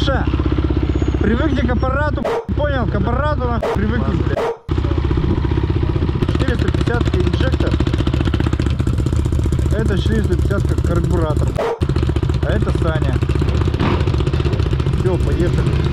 Паша, привыкни к аппарату, понял, к аппарату нахуй привыкни, блядь. 450 инжектор. Это 450 как карбюратор. А это Саня. Все, поехали.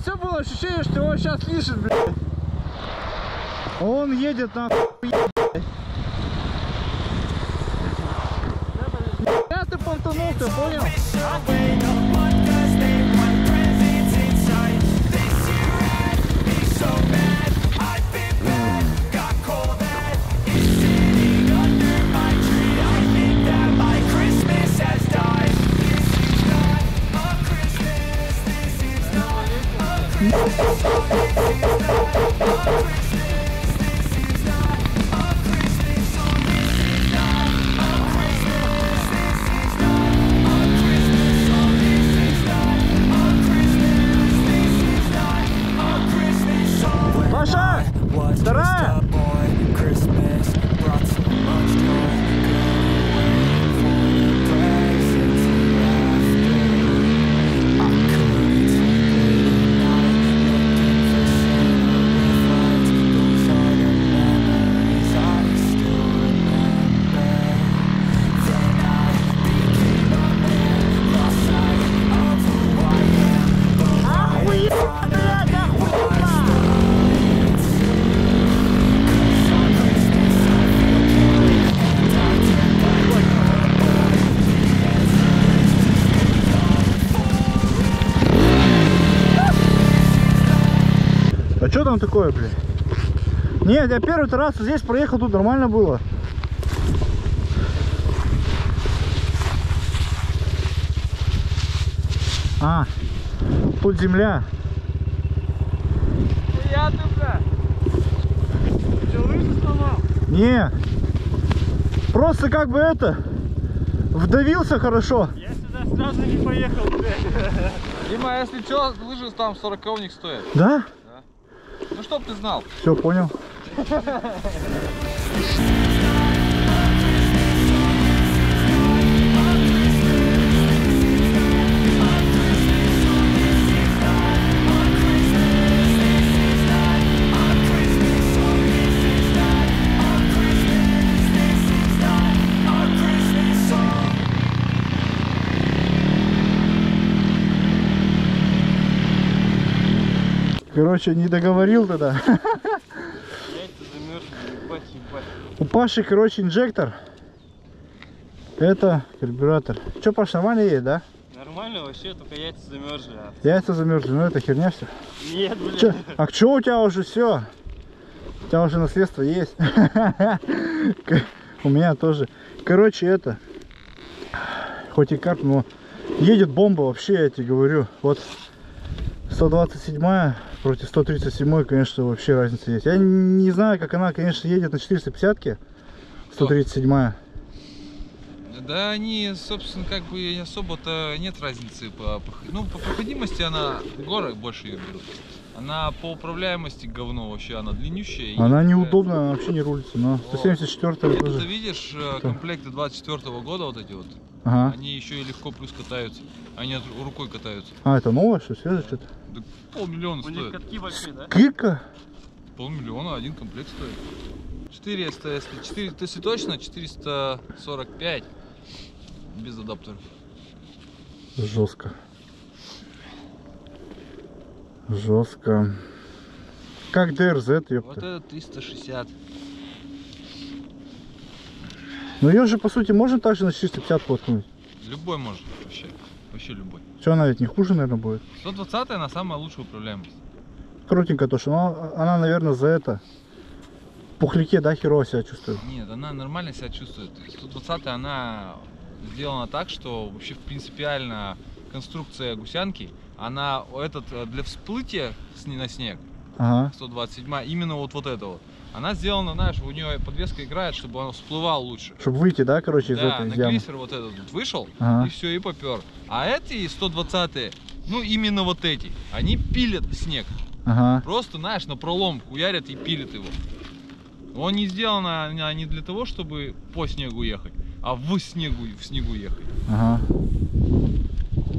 Все было ощущение, что его сейчас лишит, блядь. Он едет на Я ты понтанул, ты понял? А что там такое, блин? Нет, я первый раз здесь проехал, тут нормально было. А, тут земля. Я ты, бля. Че, лыжи сломал? Не, просто как бы это, вдавился хорошо. Я сюда сразу не поехал, бля. Дима, если что, лыжи там 40 них стоят. Да? Ну, чтоб ты знал. Все, понял. Короче, не договорил тогда. Ебать, ебать. У Паши, короче, инжектор. Это карбюратор. Че, Паш, нормально едет, да? Нормально вообще, только яйца замерзли. а. Яйца замерзли, ну это херня все. Нет, блядь. Чё? А что у тебя уже все? У тебя уже наследство есть. К- У меня тоже. Короче, это. Хоть и карт, но едет бомба вообще, я тебе говорю. Вот 127 против 137, конечно, вообще разница есть. Я не знаю, как она, конечно, едет на 450-ке. 137 Да они, собственно, как бы особо-то нет разницы по- ну, по проходимости она горы больше ее берут. Она по управляемости говно вообще, она длиннющая. и Она такая- неудобная, она вообще не рулится. Но 174 Это тоже. ты видишь э, комплекты 24 года вот эти вот, Ага. они еще и легко плюс катаются. Они рукой катаются. А, это новое, что свежее что-то? Да полмиллиона У них стоит. катки большие, да? Сколько? полмиллиона один комплект стоит. 400, если 4, если точно, 445 без адаптеров. Жестко. Жестко. Как ДРЗ, Вот ёпта. это 360. Ну ее же, по сути, можно также на 450 воткнуть. Любой может вообще. Вообще любой. Что она ведь не хуже, наверное, будет. 120 она самая лучшая управляемость. Крутенько то, что ну, она, наверное, за это. Пухляке, да, херово себя чувствует. Нет, она нормально себя чувствует. 120 она сделана так, что вообще принципиально конструкция гусянки, она этот э, для всплытия с на снег, Ага. 127 именно вот вот это вот. Она сделана, знаешь, у нее подвеска играет, чтобы он всплывал лучше. Чтобы выйти, да, короче, из да, этой на ямы. глиссер вот этот вот вышел, Ага. и все, и попер. А эти 120 ну именно вот эти, они пилят снег. Ага. Просто, знаешь, на пролом хуярят и пилят его. Он не сделан а, не для того, чтобы по снегу ехать, а в снегу, в снегу ехать. Ага.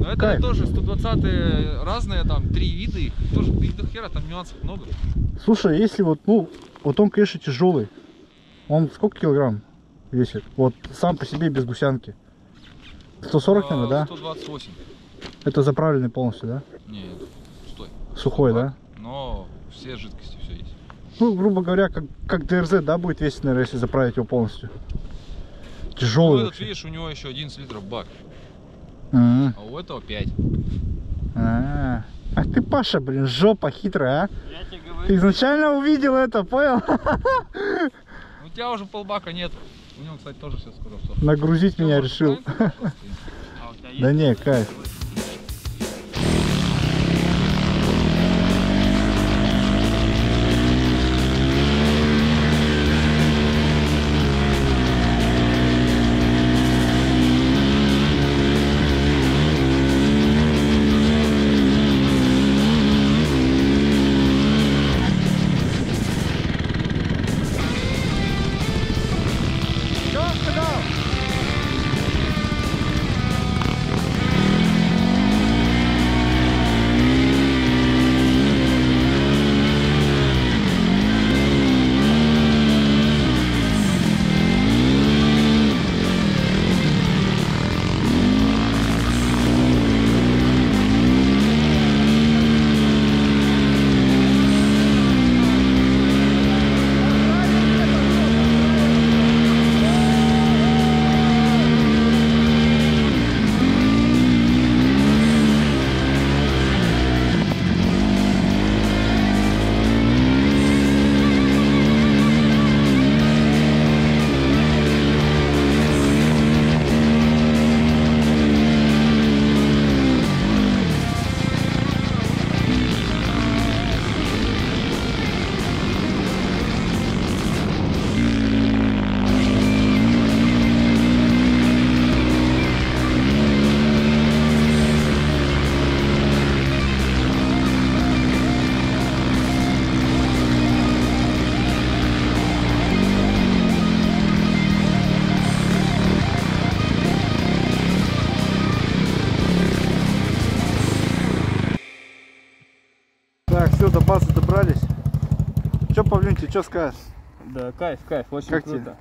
Но это Кайф. тоже 120 разные, там три вида их. Тоже их до хера, там нюансов много. Слушай, если вот, ну, вот он, конечно, тяжелый. Он сколько килограмм весит? Вот сам по себе без гусянки. 140, А, наверное, да? 128. Это заправленный полностью, да? Не, стой. Сухой, да? Но все жидкости все есть. Ну, грубо говоря, как, как ДРЗ, да, будет весить, наверное, если заправить его полностью. Ну, Тяжелый этот, вообще. видишь, у него еще 11 литров бак, Ага. а у этого 5. А, Ах ты, Паша, блин, жопа хитрая, а? Я тебе Ты говорю. изначально увидел это, понял? У тебя уже полбака нет. У него, кстати, тоже сейчас скоро все. Нагрузить меня решил. А? Да не, кайф. Что скажешь? Да, кайф, кайф, очень Как круто.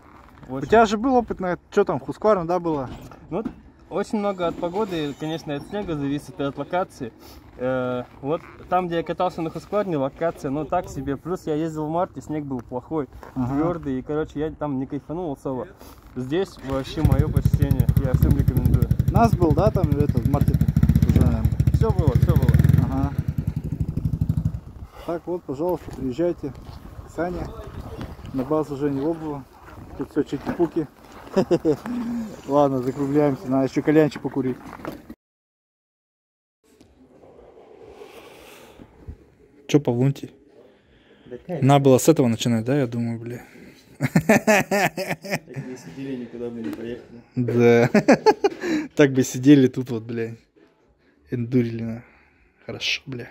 У Очень. тебя же был опыт на что там, Хускварна, да, было? Ну, очень много от погоды, конечно, от снега зависит и от локации. Э, вот там, где я катался на Хускварне, локация, ну так себе. Плюс я ездил в марте, снег был плохой, Ага. твердый, и, короче, я там не кайфанул особо. Здесь вообще мое почтение, я всем рекомендую. Нас был, да, там, этот, в марте уже, наверное. Все было, все было. Ага. Так вот, пожалуйста, приезжайте. Саня, на базу Жени Лобова. Тут все чики-пуки. Ладно, закругляемся. Надо еще кальянчик покурить. Че, Павлунти? Надо было с этого начинать, да, я думаю, бля. Так не сидели, никуда бы не поехали. Да. Так бы сидели тут вот, бля. Эндурили на. Хорошо, бля.